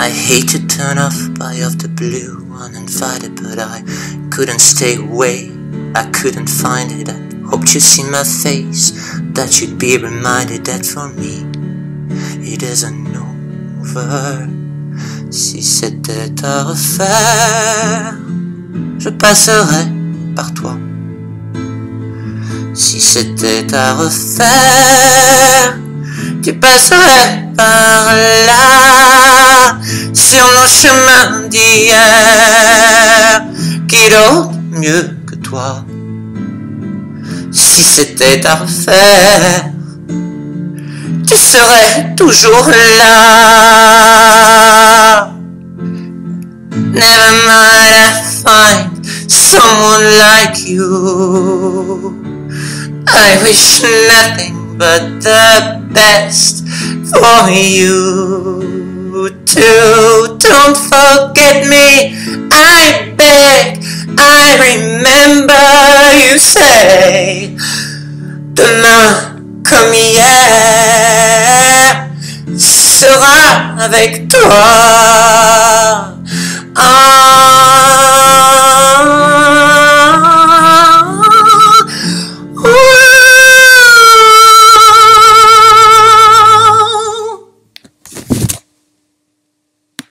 I hate to turn off by off the blue uninvited, but I couldn't stay away. I couldn't find it. I hoped you'd see my face, that you'd be reminded that for me it isn't over. Si c'était à refaire, je passerais par toi. Si c'était à refaire, tu passerais par là chemins d'hier. Qui d'autre mieux que toi Si c'était à refaire, tu serais toujours là. Never mind, I find someone like you. I wish nothing but the best for you too. Don't forget me, I beg. I remember you say, demain comme hier sera avec toi.